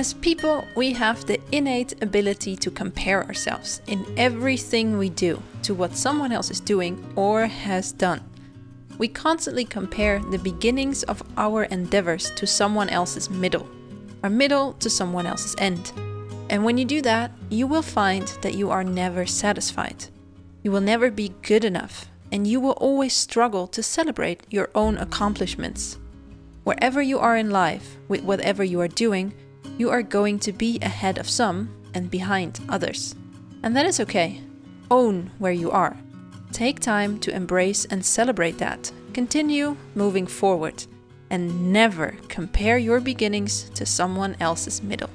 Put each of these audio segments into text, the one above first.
As people, we have the innate ability to compare ourselves in everything we do to what someone else is doing or has done. We constantly compare the beginnings of our endeavors to someone else's middle, our middle to someone else's end. And when you do that, you will find that you are never satisfied. You will never be good enough, and you will always struggle to celebrate your own accomplishments. Wherever you are in life, with whatever you are doing, you are going to be ahead of some and behind others. And that is okay. Own where you are. Take time to embrace and celebrate that. Continue moving forward. And never compare your beginnings to someone else's middle.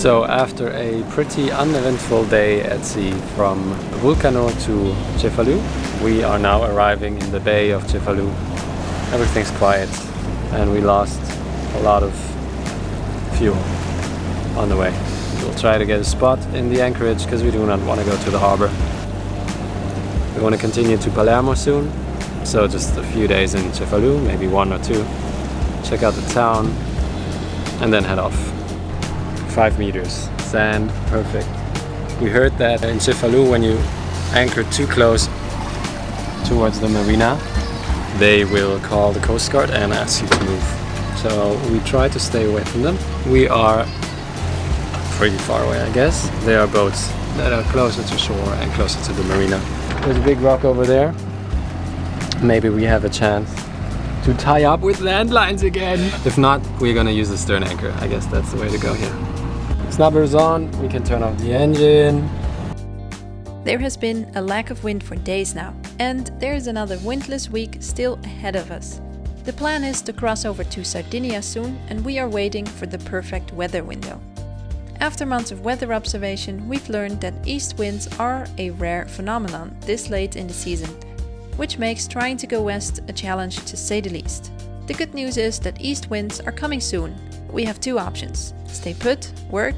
So after a pretty uneventful day at sea from Vulcano to Cefalù, we are now arriving in the bay of Cefalù. Everything's quiet and we lost a lot of fuel on the way. We'll try to get a spot in the anchorage because we do not want to go to the harbor. We want to continue to Palermo soon, so just a few days in Cefalù, maybe one or two. Check out the town and then head off. 5 meters. Sand, perfect. We heard that in Cefalù when you anchor too close towards the marina, they will call the Coast Guard and ask you to move. So we try to stay away from them. We are pretty far away, I guess. There are boats that are closer to shore and closer to the marina. There's a big rock over there. Maybe we have a chance to tie up with landlines again. If not, we're gonna use the stern anchor. I guess that's the way to go here. Snubber's on, we can turn off the engine. There has been a lack of wind for days now, and there is another windless week still ahead of us. The plan is to cross over to Sardinia soon, and we are waiting for the perfect weather window. After months of weather observation, we've learned that east winds are a rare phenomenon this late in the season, which makes trying to go west a challenge to say the least. The good news is that east winds are coming soon, we have two options stay put, work,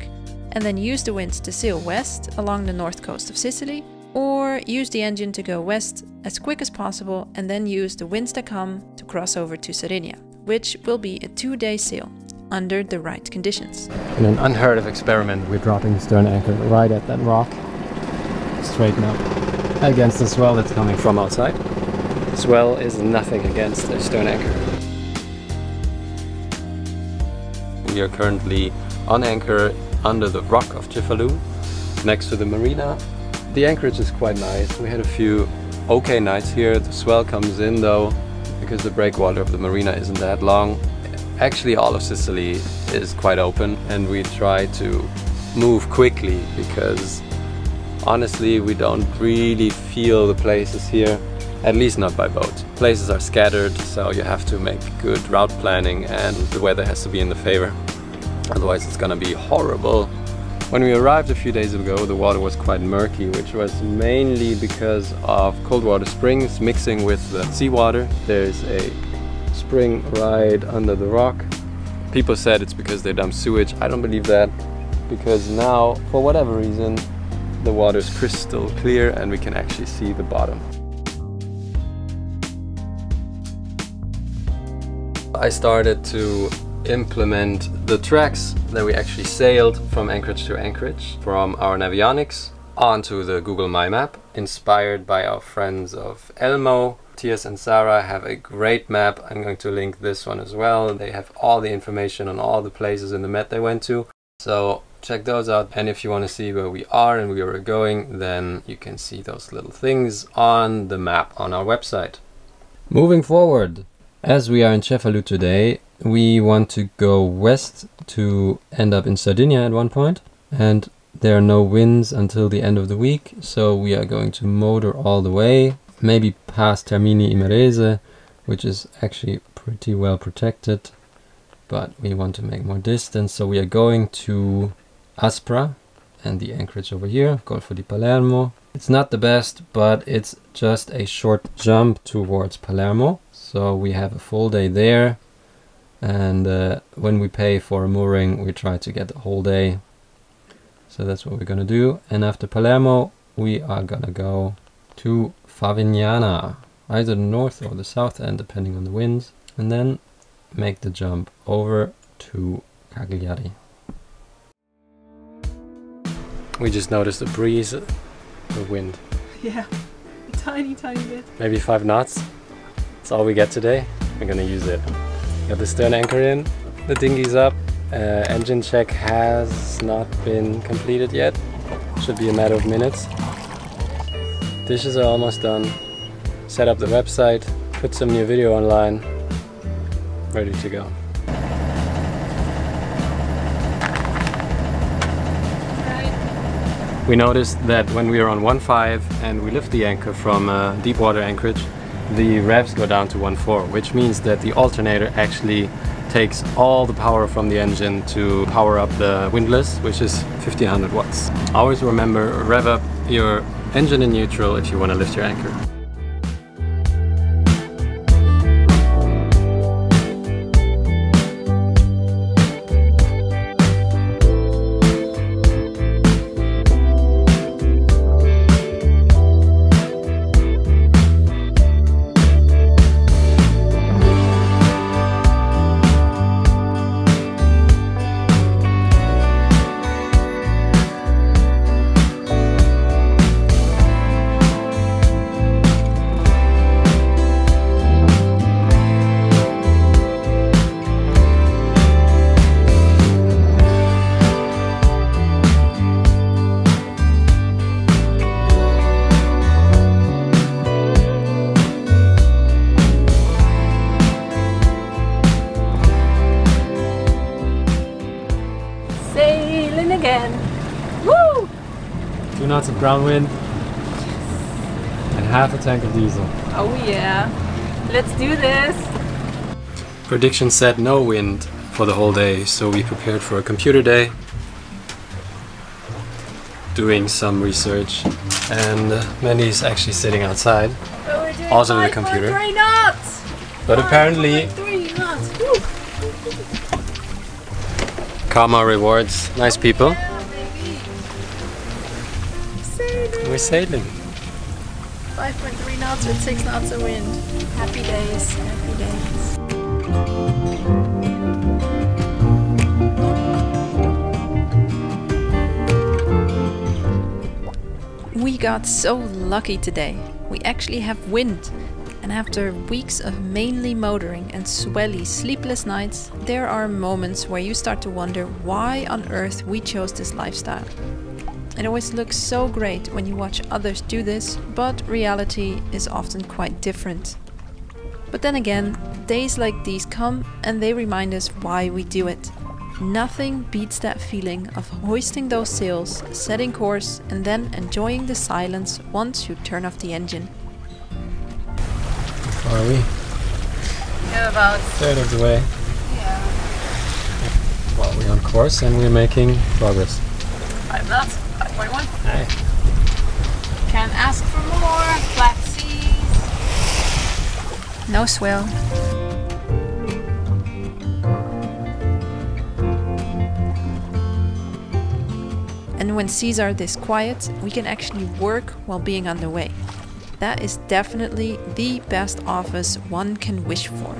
and then use the winds to sail west along the north coast of Sicily, or use the engine to go west as quick as possible and then use the winds that come to cross over to Sardinia, which will be a two day sail under the right conditions. In an unheard of experiment, we're dropping the stern anchor right at that rock, straighten up against the swell that's coming from outside. Swell is nothing against a stern anchor. We are currently on anchor under the rock of Cefalù, next to the marina. The anchorage is quite nice. We had a few okay nights here. The swell comes in though, because the breakwater of the marina isn't that long. Actually all of Sicily is quite open and we try to move quickly because honestly we don't really feel the places here at least not by boat. Places are scattered, so you have to make good route planning and the weather has to be in the favor. Otherwise it's gonna be horrible. When we arrived a few days ago, the water was quite murky, which was mainly because of cold water springs mixing with the seawater. There's a spring right under the rock. People said it's because they dump sewage. I don't believe that because now, for whatever reason, the water is crystal clear and we can actually see the bottom. I started to implement the tracks that we actually sailed from anchorage to anchorage from our Navionics onto the Google My Map, inspired by our friends of Elmo. Tias and Sarah have a great map. I'm going to link this one as well. They have all the information on all the places in the Med they went to. So check those out. And if you want to see where we are and where we're going, then you can see those little things on the map on our website. Moving forward, as we are in Cefalù today, we want to go west to end up in Sardinia at one. And there are no winds until the end of the week, so we are going to motor all the way, maybe past Termini Imerese, which is actually pretty well protected, but we want to make more distance, so we are going to Aspra and the anchorage over here, Golfo di Palermo. It's not the best, but it's just a short jump towards Palermo, so we have a full day there. And uh, when we pay for a mooring, we try to get the whole day. So that's what we're gonna do. And after Palermo, we are gonna go to Favignana, either the north or the south end, depending on the winds. And then make the jump over to Cagliari. We just noticed a breeze, a wind. Yeah, a tiny, tiny bit. Maybe five knots. That's all we get today. We're gonna use it. Got the stern anchor in, the dinghy's up. Uh, engine check has not been completed yet. Should be a matter of minutes. Dishes are almost done. Set up the website, put some new video online. Ready to go. We noticed that when we are on 1.5 and we lift the anchor from uh, deep water anchorage, the revs go down to 1.4, which means that the alternator actually takes all the power from the engine to power up the windlass, which is 1500 watts. Always remember, rev up your engine in neutral if you want to lift your anchor. Knots of ground wind and half a tank of diesel. Oh yeah. Let's do this. Prediction said no wind for the whole day, so we prepared for a computer day, doing some research, and uh, Mandy's actually sitting outside. Also the 5.3 computer. knots. But apparently, 5.3 knots. Karma rewards nice people. We're sailing. 5.3 knots with 6 knots of wind. Happy days, happy days. We got so lucky today. We actually have wind. And after weeks of mainly motoring and swelly, sleepless nights, there are moments where you start to wonder why on earth we chose this lifestyle. It always looks so great when you watch others do this, but reality is often quite different. But then again, days like these come and they remind us why we do it. Nothing beats that feeling of hoisting those sails, setting course, and then enjoying the silence once you turn off the engine. How are we? Yeah, about Third of the way. yeah, Well, we're on course and we're making progress. five knots, 5.1. Hey. Can ask for more. Flat seas. No swell. And when seas are this quiet, we can actually work while being underway. That is definitely the best office one can wish for.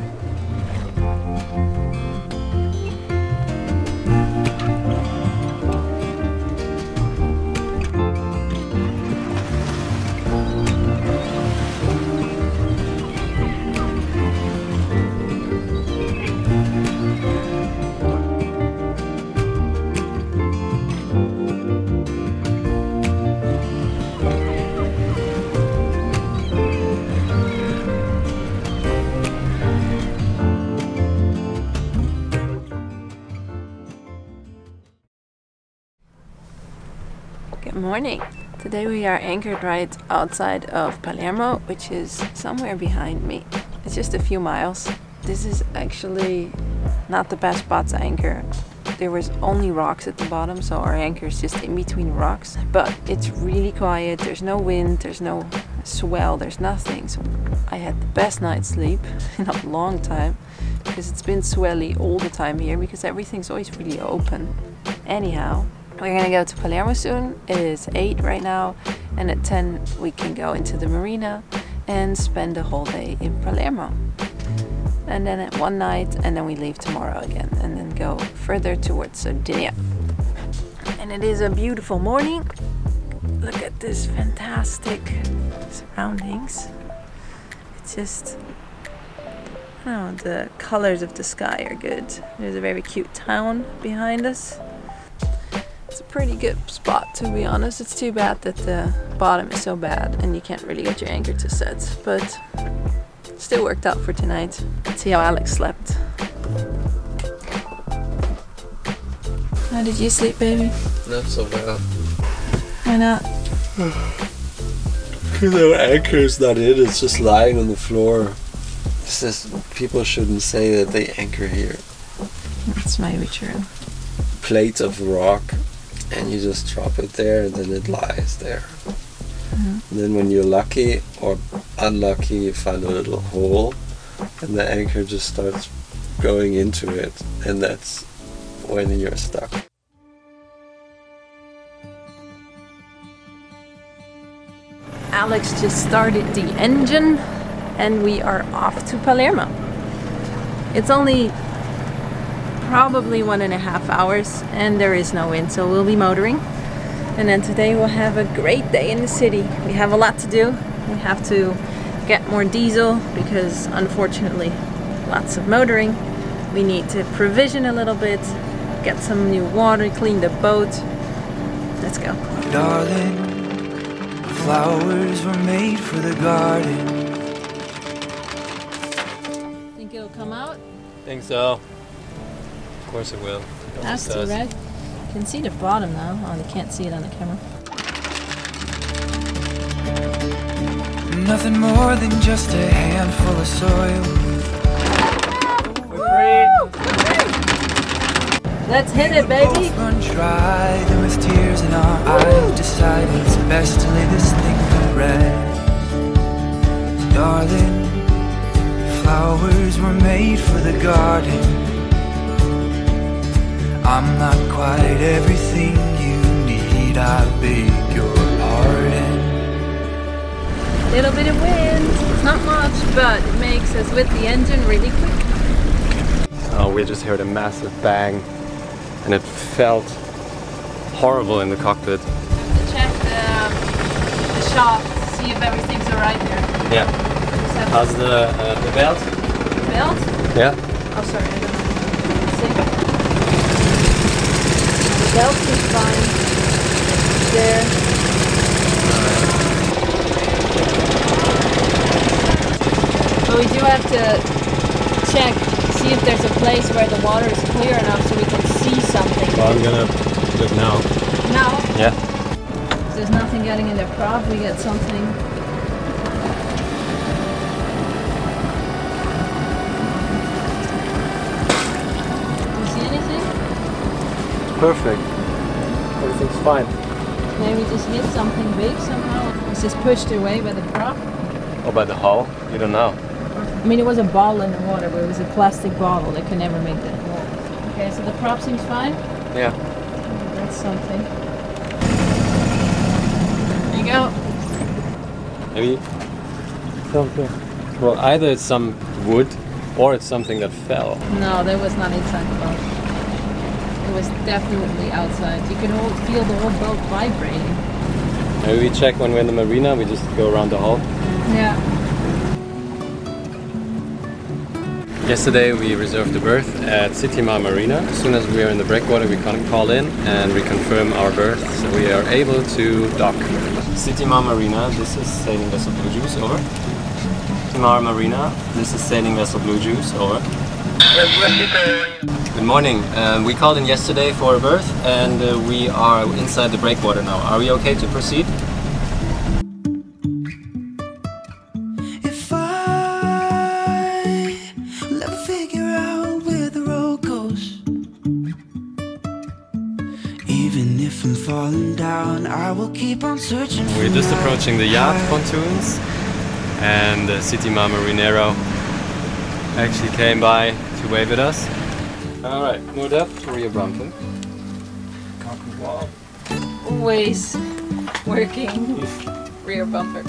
Good morning. Today we are anchored right outside of Palermo, which is somewhere behind me. It's just a few miles. This is actually not the best spot to anchor. There was only rocks at the bottom, so our anchor is just in between rocks. But it's really quiet, there's no wind, there's no swell, there's nothing. So I had the best night's sleep in a long time because it's been swelly all the time here because everything's always really open. Anyhow, we're gonna go to Palermo soon. It is 8 right now, and at 10 we can go into the marina and spend the whole day in Palermo. And then at one night, and then we leave tomorrow again, and then go further towards Sardinia. And it is a beautiful morning. Look at this fantastic surroundings. It's just, I the colors of the sky are good. There's a very cute town behind us. It's a pretty good spot to be honest. It's too bad that the bottom is so bad and you can't really get your anchor to set, but still worked out for tonight. Let's see how Alex slept. How did you sleep, baby? Not so well. Why not? Because our anchor is not in, it's just lying on the floor. This is, people shouldn't say that they anchor here. That's maybe true. Plate of rock and you just drop it there and then it lies there. Mhm. And then when you're lucky or unlucky, you find a little hole and the anchor just starts going into it, and that's when you're stuck. Alex just started the engine and we are off to Palermo. It's only probably one and a half hours and there is no wind, so we'll be motoring. And then today we'll have a great day in the city. We have a lot to do. We have to get more diesel because unfortunately lots of motoring. We need to provision a little bit, get some new water, clean the boat. Let's go. Darling, flowers were made for the garden. Think it'll come out? Think so. Of course it will. That's the red. You can see the bottom though. Oh, you can't see it on the camera. Nothing more than just a handful of soil. Let's hit it, baby. Both run dry, and with tears in our eyes, decided it's best to lay this thing to rest. Darling, flowers were made for the garden. I'm not quite everything you need. I beg your pardon. Little bit of wind. It's not much, but it makes us with the engine really quick. Oh, we just heard a massive bang, and it felt horrible in the cockpit. To check the, the shaft, see if everything's alright there. Yeah. How's the uh, the belt? the belt. Yeah. Oh, sorry. I don't know. See? The belt is fine. There. But we do have to check, see if there's a place where the water is clear enough so we can see something. Well, I'm gonna look now. Now, Yeah. if there's nothing getting in the prop, we get something. Perfect. Everything's fine. Maybe just hit something big somehow. It's just pushed away by the prop. Or by the hull? You don't know. I mean, it was a bottle in the water, but it was a plastic bottle that could never make that hole. Okay, so the prop seems fine. Yeah. That's something. There you go. Maybe. something. Well, either it's some wood or it's something that fell. No, there was not inside the boat. Was definitely outside. You could all feel the whole boat vibrating. Maybe we check when we're in the marina, we just go around the hull. Yeah. Yesterday we reserved a berth at Citimar Marina. As soon as we are in the breakwater, we can call in and reconfirm our berth, so we are able to dock. Citimar Marina, this is sailing vessel Blue Juice, over. Citimar Marina, this is sailing vessel Blue Juice, over. Good morning. Uh, we called in yesterday for a berth and uh, we are inside the breakwater now. Are we okay to proceed? If I will ever figure out where the road goes, even if I'm falling down, I will keep on searching. for We're just approaching the yacht pontoons and uh, Citima Marinero actually came by to wave at us. Alright, moved up, rear bumper. Always working rear bumper.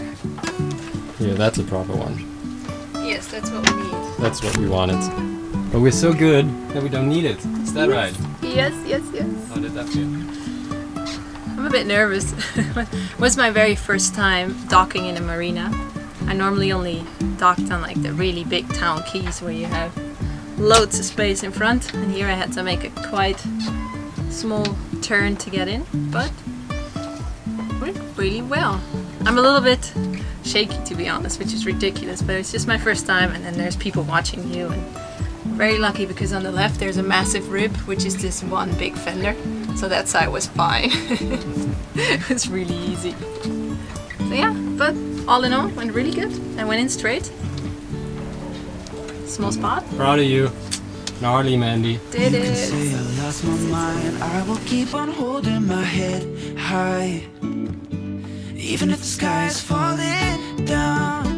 Yeah, that's a proper one. Yes, that's what we need. That's what we wanted. But we're so good that we don't need it. Is that right? Yes, yes, yes. How did that feel? I'm a bit nervous. it was my very first time docking in a marina. I normally only docked on like the really big town quays where you have loads of space in front, and here I had to make a quite small turn to get in, but went really well. I'm a little bit shaky to be honest, which is ridiculous, but it's just my first time, and then there's people watching you, and very lucky because on the left there's a massive rib, which is this one big fender, so that side was fine. it was really easy. So yeah, but all in all, went really good. I went in straight. Small spot. Proud of you. Gnarly Mandy. Did You can it. say I lost my mind. I will keep on holding my head high. Even if the sky is falling down.